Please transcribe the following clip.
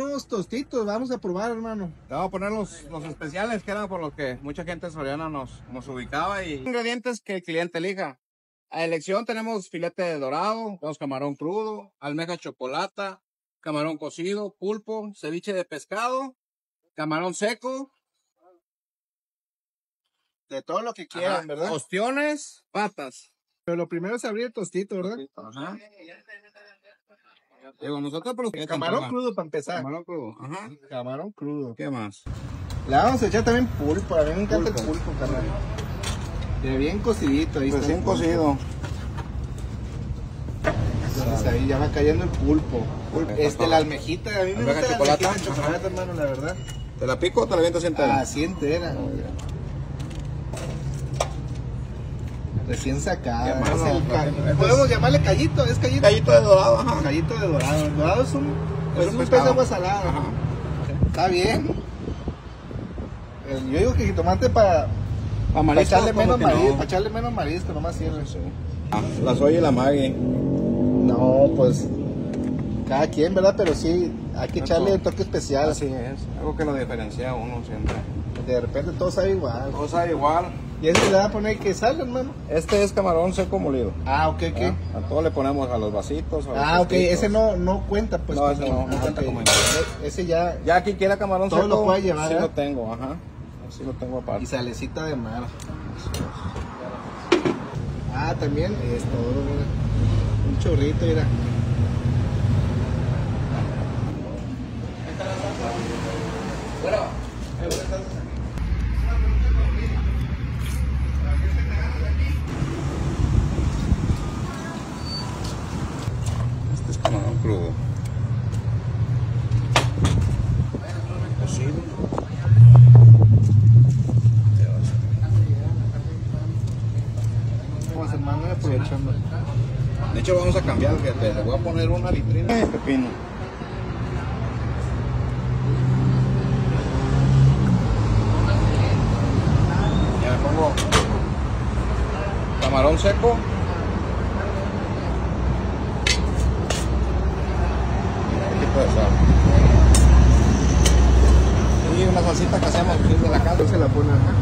unos tostitos, vamos a probar, hermano. Te voy a poner los, los especiales que eran por los que mucha gente soriana nos, nos ubicaba y ingredientes que el cliente elija. A elección tenemos filete de dorado, tenemos camarón crudo, almeja chocolata, camarón cocido, pulpo, ceviche de pescado, camarón seco, De todo lo que quieran, ajá, ¿verdad? ostiones, patas. Pero lo primero es abrir el tostito, ¿verdad? Ajá. Digo, nosotros por los que Camarón crudo para empezar. Camarón crudo. Ajá. Camarón crudo. ¿Qué más? Le vamos a echar también pulpo. A mí me encanta Pulpo. el pulpo, carnal. De bien cocidito. Ahí está Recién pulpo. cocido. Entonces ahí ya va cayendo el pulpo. Pulpo. Este, la almejita. A mí me gusta la almejita de chocolate, hermano, la verdad. ¿Te la pico o te la viento entera? Así entera. Recién sacada. Es el ca- Podemos llamarle callito, es callito. Gallito de dorado, ajá. Callito de dorado. El dorado es un, pues, un un pez de agua salada. Ajá. Está bien. Yo digo que jitomate para Pa' marisco, echarle menos que marisco, no. para echarle menos marisco, nomás sirve. Ah, La soya y la magui. No, pues cada quien, ¿verdad? Pero sí, hay que echarle un toque especial. Así es. Algo que lo diferencia a uno siempre. De repente todo sabe igual. O sea, igual. Y este le va a poner que sal, hermano. Este es camarón seco molido. Ah, ok, ok. ¿verdad? A todo le ponemos a los vasitos. a los Ah, ok, ese no, no cuenta, pues. No, ese no, no ah, cuenta ok. como- E- Ese ya. Ya aquí quiera camarón Todo seco. lo puede llevar, Sí ¿eh? lo tengo, ajá. Sí lo tengo Y aparte. salecita de mar. Ah, también esto, mira. Un chorrito, mira. Este es camarón crudo. Cocido. Pues De hecho, vamos a cambiar, fíjate. Le voy a poner una litrina de pepino. Ya le pongo camarón seco. De sal. Y una salsita que hacemos aquí de la casa. Se la pone acá.